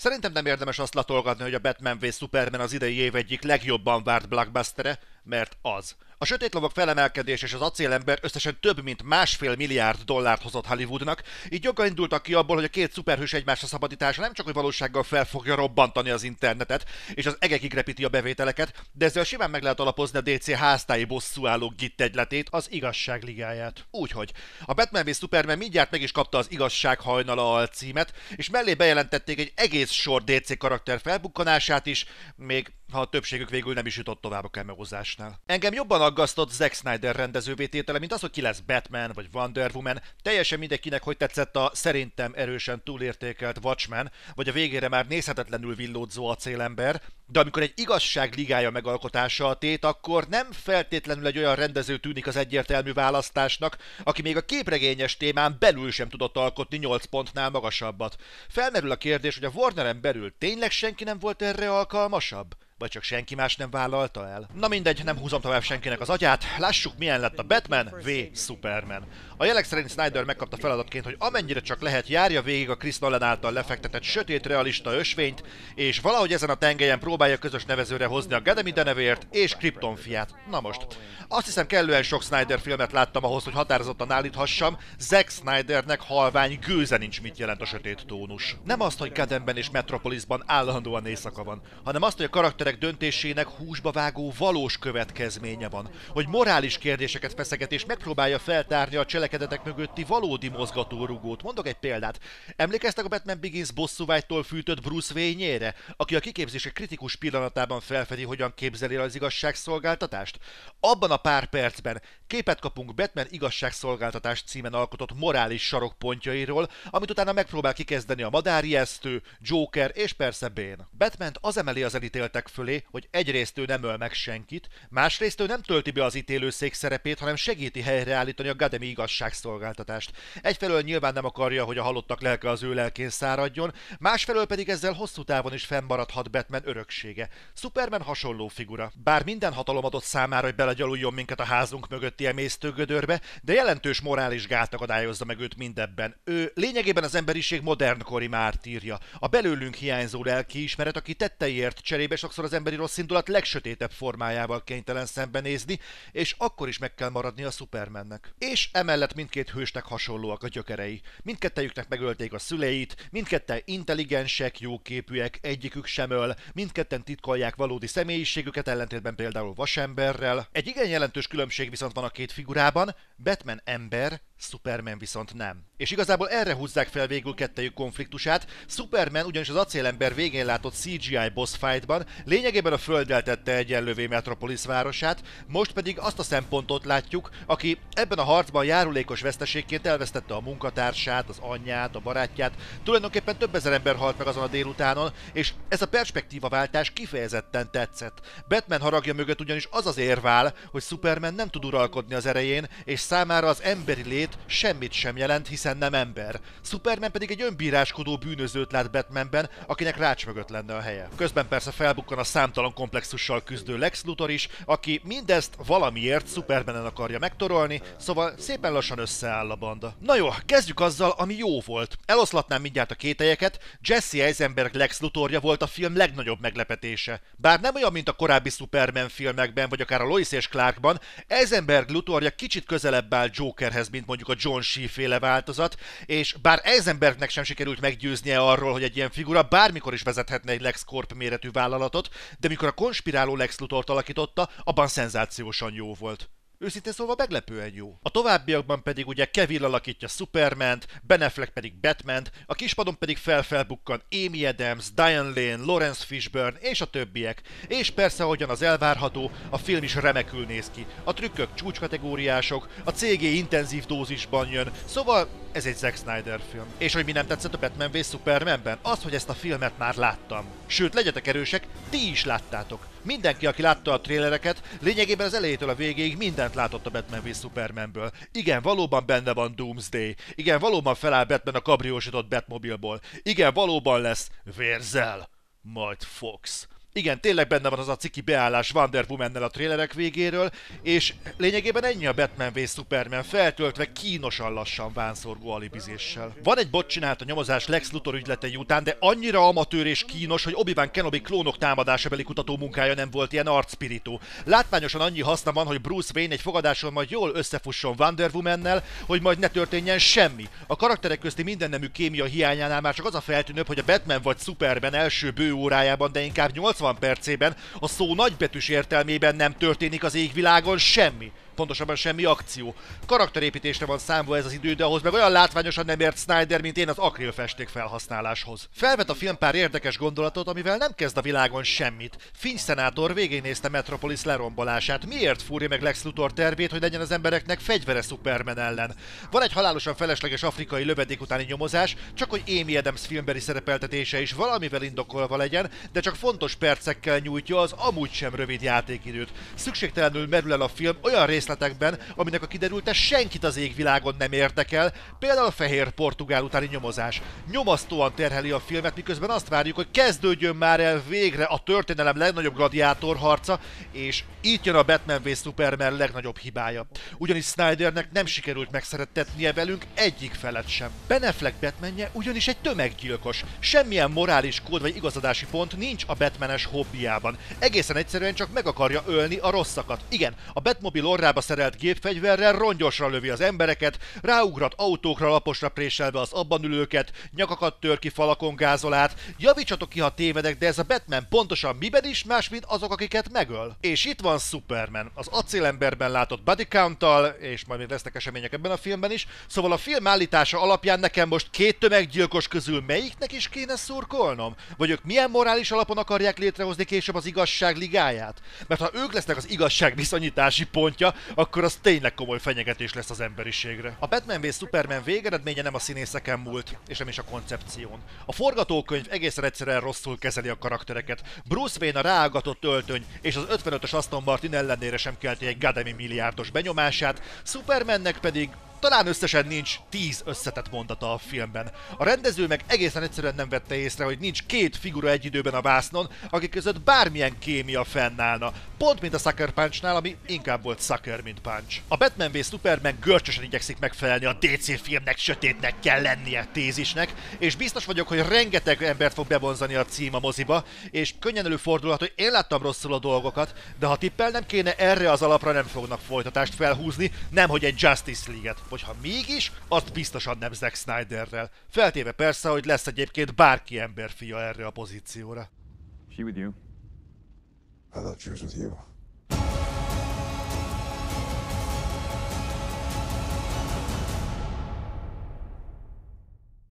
Szerintem nem érdemes azt latolgatni, hogy a Batman v Superman az idei év egyik legjobban várt blockbustere, mert az. A sötét lovak felemelkedés és az acélember összesen több mint másfél milliárd dollárt hozott Hollywoodnak, így joggal indultak ki abból, hogy a két szuperhős egymásra szabadítása nem csak hogy valósággal fel fogja robbantani az internetet, és az egekig repíti a bevételeket, de ezzel simán meg lehet alapozni a DC háztályi bosszúálló git egyletét, az igazságligáját. Úgyhogy a Batman v Superman mindjárt meg is kapta az igazság hajnala alcímet, és mellé bejelentették egy egész sor DC karakter felbukkanását is, még ha a többségük végül nem is jutott tovább a kemegozásnál. Engem jobban aggasztott Zack Snyder rendezővététele, mint az, hogy ki lesz Batman vagy Wonder Woman. Teljesen mindenkinek, hogy tetszett a szerintem erősen túlértékelt Watchmen, vagy a végére már nézhetetlenül villódzó acélember, de amikor egy igazság ligája megalkotása a tét, akkor nem feltétlenül egy olyan rendező tűnik az egyértelmű választásnak, aki még a képregényes témán belül sem tudott alkotni 8 pontnál magasabbat. Felmerül a kérdés, hogy a Warneren belül tényleg senki nem volt erre alkalmasabb? Vagy csak senki más nem vállalta el? Na mindegy, nem húzom tovább senkinek az agyát, lássuk milyen lett a Batman v Superman. A jelek szerint Snyder megkapta feladatként, hogy amennyire csak lehet járja végig a Chris Nolan által lefektetett sötét realista ösvényt, és valahogy ezen a tengelyen próbálja közös nevezőre hozni a Gademi Denevért és Krypton fiát. Na most, azt hiszem kellően sok Snyder filmet láttam ahhoz, hogy határozottan állíthassam, Zack Snydernek halvány gőze nincs mit jelent a sötét tónus. Nem azt, hogy Gademben és Metropolisban állandóan éjszaka van, hanem azt, hogy a karakterek döntésének húsba vágó valós következménye van, hogy morális kérdéseket feszeget és megpróbálja feltárni a cselekedetek mögötti valódi mozgatórugót. Mondok egy példát. Emlékeztek a Batman Begins bosszúvágytól fűtött Bruce Wayne-ére, aki a kiképzése kritikus pillanatában felfedi, hogyan képzeli el az igazságszolgáltatást? Abban a pár percben képet kapunk Batman igazságszolgáltatás címen alkotott morális sarokpontjairól, amit utána megpróbál kikezdeni a madáriesztő, Joker és persze Bane. Batman az emeli az elítéltek fölé, hogy egyrészt ő nem öl meg senkit, másrészt ő nem tölti be az ítélőszék szerepét, hanem segíti helyreállítani a Gademi igazságszolgáltatást. Egyfelől nyilván nem akarja, hogy a halottak lelke az ő lelkén száradjon, másfelől pedig ezzel hosszú távon is fennmaradhat Batman öröksége. Superman hasonló figura. Bár minden hatalom adott számára, hogy belegyaluljon minket a házunk mögötti emésztőgödörbe, de jelentős morális gát akadályozza meg őt mindebben. Ő lényegében az emberiség modernkori mártírja. A belőlünk hiányzó lelkiismeret, aki tetteiért cserébe sokszor az emberi rossz indulat legsötétebb formájával kénytelen szembenézni, és akkor is meg kell maradni a Supermannek. És emellett mindkét hősnek hasonlóak a gyökerei. Mindkettejüknek megölték a szüleit, mindketten intelligensek, jóképűek, egyikük sem öl, mindketten titkolják valódi személyiségüket, ellentétben például vasemberrel. Egy igen jelentős különbség viszont van a két figurában, Batman ember, Superman viszont nem. És igazából erre húzzák fel végül kettejük konfliktusát. Superman ugyanis az acélember végén látott CGI boss fightban lényegében a földdel tette egyenlővé Metropolis városát, most pedig azt a szempontot látjuk, aki ebben a harcban járulékos veszteségként elvesztette a munkatársát, az anyját, a barátját, tulajdonképpen több ezer ember halt meg azon a délutánon, és ez a perspektívaváltás kifejezetten tetszett. Batman haragja mögött ugyanis az az érvál, hogy Superman nem tud uralkodni az erején, és számára az emberi lét semmit sem jelent, hiszen nem ember. Superman pedig egy önbíráskodó bűnözőt lát Batmanben, akinek rács mögött lenne a helye. Közben persze felbukkan a számtalan komplexussal küzdő Lex Luthor is, aki mindezt valamiért Supermanen akarja megtorolni, szóval szépen lassan összeáll a banda. Na jó, kezdjük azzal, ami jó volt. Eloszlatnám mindjárt a kételyeket, Jesse Eisenberg Lex Luthorja volt a film legnagyobb meglepetése. Bár nem olyan, mint a korábbi Superman filmekben, vagy akár a Lois és Clarkban, Eisenberg Luthorja kicsit közelebb áll Jokerhez, mint mondjuk a John Shee féle változat, és bár Eisenbergnek sem sikerült meggyőznie arról, hogy egy ilyen figura bármikor is vezethetne egy LexCorp méretű vállalatot, de mikor a konspiráló Lex Luthort alakította, abban szenzációsan jó volt. Őszintén szóval meglepően jó. A továbbiakban pedig ugye Kevin alakítja Superman-t, Ben Affleck pedig batman a kispadon pedig felfelbukkan Amy Adams, Diane Lane, Lawrence Fishburne és a többiek. És persze, ahogyan az elvárható, a film is remekül néz ki. A trükkök csúcskategóriások, a CG intenzív dózisban jön, szóval ez egy Zack Snyder film. És hogy mi nem tetszett a Batman v Supermanben? Az, hogy ezt a filmet már láttam. Sőt, legyetek erősek, ti is láttátok. Mindenki, aki látta a trélereket, lényegében az elejétől a végéig mindent látott a Batman v Supermanből. Igen, valóban benne van Doomsday. Igen, valóban feláll Batman a kabriósított Batmobilból. Igen, valóban lesz Vérzel. Majd Fox. Igen, tényleg benne van az a ciki beállás Wonder woman a trélerek végéről, és lényegében ennyi a Batman v Superman, feltöltve kínosan lassan vánszorgó alibizéssel. Van egy bot csinált a nyomozás Lex Luthor ügyletei után, de annyira amatőr és kínos, hogy Obi-Wan Kenobi klónok támadásabeli kutató munkája nem volt ilyen arcspiritú. Látványosan annyi haszna van, hogy Bruce Wayne egy fogadáson majd jól összefusson Wonder woman hogy majd ne történjen semmi. A karakterek közti mindennemű kémia hiányánál már csak az a feltűnőbb, hogy a Batman vagy Superman első bő órájában, de inkább 80 percében. A szó nagybetűs értelmében nem történik az égvilágon semmi pontosabban semmi akció. Karakterépítésre van számva ez az idő, de ahhoz meg olyan látványosan nem ért Snyder, mint én az akrilfesték felhasználáshoz. Felvet a film pár érdekes gondolatot, amivel nem kezd a világon semmit. Finch szenátor végignézte Metropolis lerombolását. Miért fúrja meg Lex Luthor tervét, hogy legyen az embereknek fegyvere Superman ellen? Van egy halálosan felesleges afrikai lövedék utáni nyomozás, csak hogy Amy Adams filmbeli szerepeltetése is valamivel indokolva legyen, de csak fontos percekkel nyújtja az amúgy sem rövid játékidőt. Szükségtelenül merül el a film olyan rész részletekben, aminek a kiderülte senkit az égvilágon nem érdekel, például a fehér portugál utáni nyomozás. Nyomasztóan terheli a filmet, miközben azt várjuk, hogy kezdődjön már el végre a történelem legnagyobb gladiátor harca, és itt jön a Batman v Superman legnagyobb hibája. Ugyanis Snydernek nem sikerült megszerettetnie velünk egyik felet sem. Ben Affleck Batmanje ugyanis egy tömeggyilkos. Semmilyen morális kód vagy igazadási pont nincs a Batmanes hobbiában. Egészen egyszerűen csak meg akarja ölni a rosszakat. Igen, a Batmobile orrába szerelt gépfegyverrel rongyosra lövi az embereket, ráugrat autókra laposra préselve az abban ülőket, nyakakat tör ki falakon gázolát. Javítsatok ki, ha tévedek, de ez a Batman pontosan miben is más, mint azok, akiket megöl. És itt van Superman, az acélemberben látott body count és majd még lesznek események ebben a filmben is, szóval a film állítása alapján nekem most két tömeggyilkos közül melyiknek is kéne szurkolnom? Vagy ők milyen morális alapon akarják létrehozni később az igazság ligáját? Mert ha ők lesznek az igazság viszonyítási pontja, akkor az tényleg komoly fenyegetés lesz az emberiségre. A Batman v Superman végeredménye nem a színészeken múlt, és nem is a koncepción. A forgatókönyv egészen egyszerűen rosszul kezeli a karaktereket. Bruce Wayne a ráagatott öltöny és az 55-ös Aston Martin ellenére sem kelti egy Gademi milliárdos benyomását, Supermannek pedig talán összesen nincs 10 összetett mondata a filmben. A rendező meg egészen egyszerűen nem vette észre, hogy nincs két figura egy időben a vásznon, akik között bármilyen kémia fennállna. Pont mint a Sucker Punchnál, ami inkább volt Sucker, mint Punch. A Batman v Superman görcsösen igyekszik megfelelni a DC filmnek sötétnek kell lennie tézisnek, és biztos vagyok, hogy rengeteg embert fog bevonzani a cím a moziba, és könnyen előfordulhat, hogy én láttam rosszul a dolgokat, de ha tippelnem kéne, erre az alapra nem fognak folytatást felhúzni, nemhogy egy Justice League-et. Vagy ha mégis, azt biztosan nem Zack Snyderrel. Feltéve persze, hogy lesz egyébként bárki emberfia erre a pozícióra. She with you? I thought she was with you.